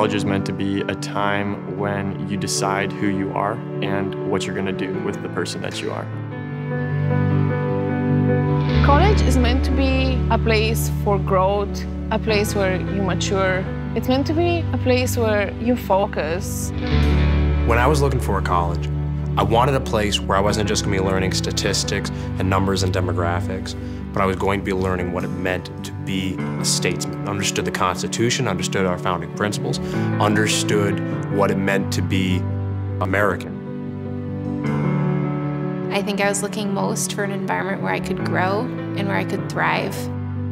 College is meant to be a time when you decide who you are and what you're going to do with the person that you are. College is meant to be a place for growth, a place where you mature. It's meant to be a place where you focus. When I was looking for a college, I wanted a place where I wasn't just going to be learning statistics and numbers and demographics, but I was going to be learning what it meant to be a statesman. Understood the Constitution, understood our founding principles, understood what it meant to be American. I think I was looking most for an environment where I could grow and where I could thrive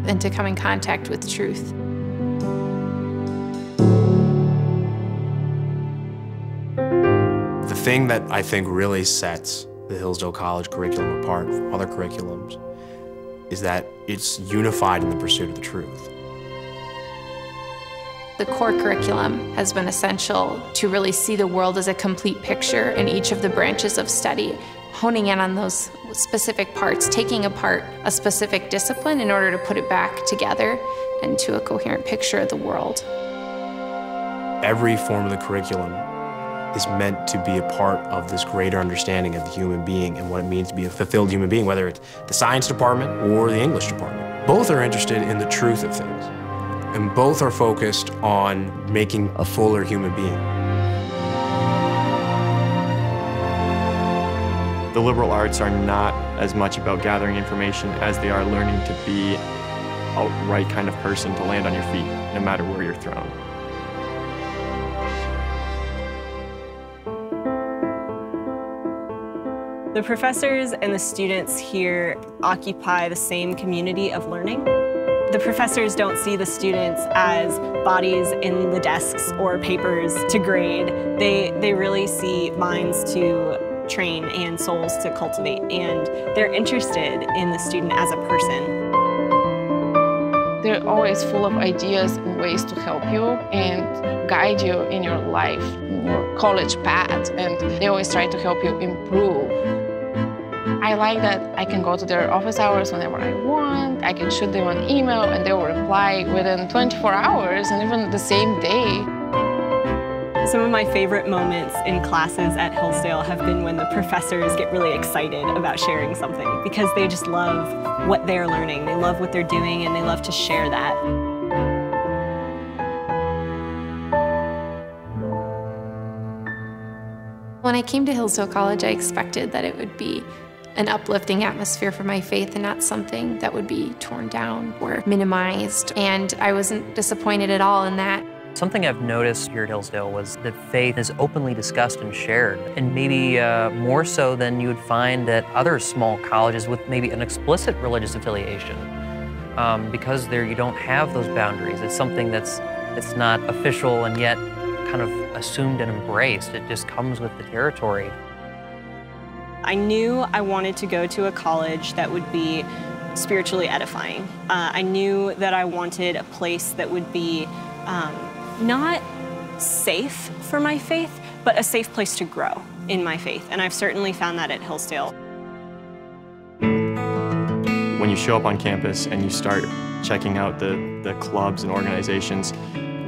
and to come in contact with truth. The thing that I think really sets the Hillsdale College curriculum apart from other curriculums is that it's unified in the pursuit of the truth. The core curriculum has been essential to really see the world as a complete picture in each of the branches of study, honing in on those specific parts, taking apart a specific discipline in order to put it back together into a coherent picture of the world. Every form of the curriculum is meant to be a part of this greater understanding of the human being and what it means to be a fulfilled human being, whether it's the science department or the English department. Both are interested in the truth of things, and both are focused on making a fuller human being. The liberal arts are not as much about gathering information as they are learning to be a right kind of person to land on your feet, no matter where you're thrown. The professors and the students here occupy the same community of learning. The professors don't see the students as bodies in the desks or papers to grade. They, they really see minds to train and souls to cultivate, and they're interested in the student as a person. They're always full of ideas and ways to help you and guide you in your life, in your college path, and they always try to help you improve. I like that I can go to their office hours whenever I want. I can shoot them an email and they will reply within 24 hours and even the same day. Some of my favorite moments in classes at Hillsdale have been when the professors get really excited about sharing something because they just love what they're learning. They love what they're doing and they love to share that. When I came to Hillsdale College, I expected that it would be an uplifting atmosphere for my faith and not something that would be torn down or minimized. And I wasn't disappointed at all in that. Something I've noticed here at Hillsdale was that faith is openly discussed and shared, and maybe uh, more so than you would find at other small colleges with maybe an explicit religious affiliation. Um, because there you don't have those boundaries. It's something that's, that's not official and yet kind of assumed and embraced. It just comes with the territory. I knew I wanted to go to a college that would be spiritually edifying. Uh, I knew that I wanted a place that would be um, not safe for my faith, but a safe place to grow in my faith. And I've certainly found that at Hillsdale. When you show up on campus and you start checking out the, the clubs and organizations,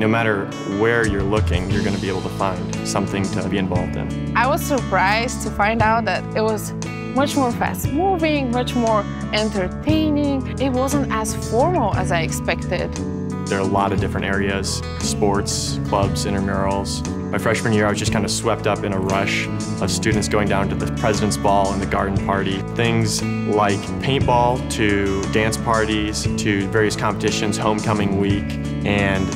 no matter where you're looking, you're going to be able to find something to be involved in. I was surprised to find out that it was much more fast moving, much more entertaining. It wasn't as formal as I expected. There are a lot of different areas, sports, clubs, intramurals. My freshman year, I was just kind of swept up in a rush of students going down to the President's Ball and the garden party. Things like paintball to dance parties to various competitions, homecoming week, and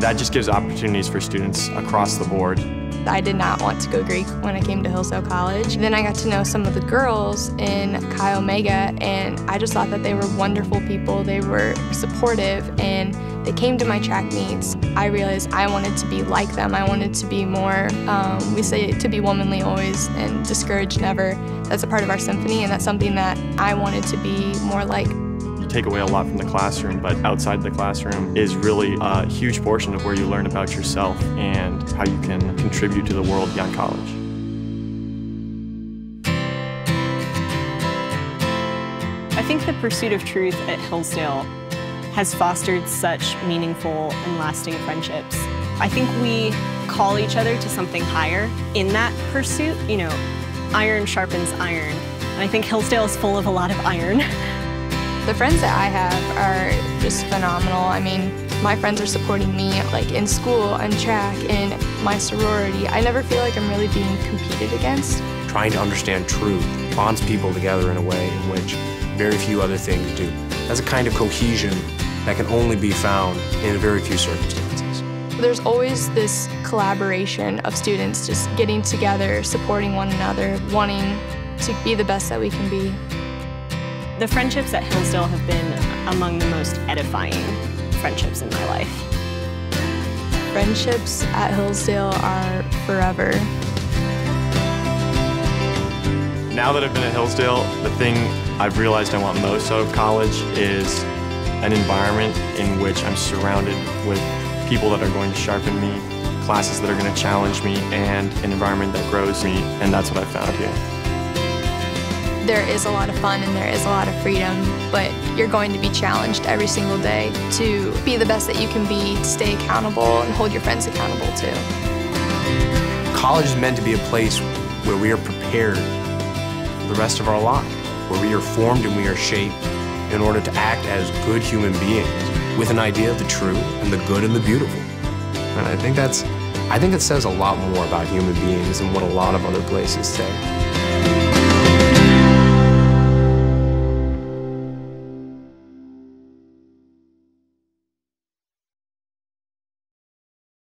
that just gives opportunities for students across the board. I did not want to go Greek when I came to Hillsdale College. Then I got to know some of the girls in Chi Omega, and I just thought that they were wonderful people. They were supportive, and they came to my track meets. I realized I wanted to be like them. I wanted to be more, um, we say to be womanly always and discouraged never. That's a part of our symphony, and that's something that I wanted to be more like take away a lot from the classroom, but outside the classroom is really a huge portion of where you learn about yourself and how you can contribute to the world beyond college. I think the pursuit of truth at Hillsdale has fostered such meaningful and lasting friendships. I think we call each other to something higher in that pursuit. You know, iron sharpens iron. And I think Hillsdale is full of a lot of iron. The friends that I have are just phenomenal. I mean, my friends are supporting me like in school on track in my sorority. I never feel like I'm really being competed against. Trying to understand truth bonds people together in a way in which very few other things do. That's a kind of cohesion that can only be found in very few circumstances. There's always this collaboration of students just getting together, supporting one another, wanting to be the best that we can be. The friendships at Hillsdale have been among the most edifying friendships in my life. Friendships at Hillsdale are forever. Now that I've been at Hillsdale, the thing I've realized I want most out of college is an environment in which I'm surrounded with people that are going to sharpen me, classes that are going to challenge me, and an environment that grows me, and that's what I found here there is a lot of fun and there is a lot of freedom, but you're going to be challenged every single day to be the best that you can be, to stay accountable and hold your friends accountable too. College is meant to be a place where we are prepared for the rest of our lives, where we are formed and we are shaped in order to act as good human beings with an idea of the true and the good and the beautiful. And I think that's I think it says a lot more about human beings than what a lot of other places say.